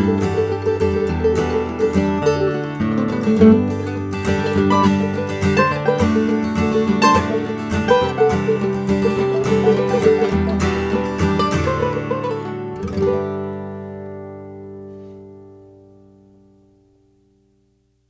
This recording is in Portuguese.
Música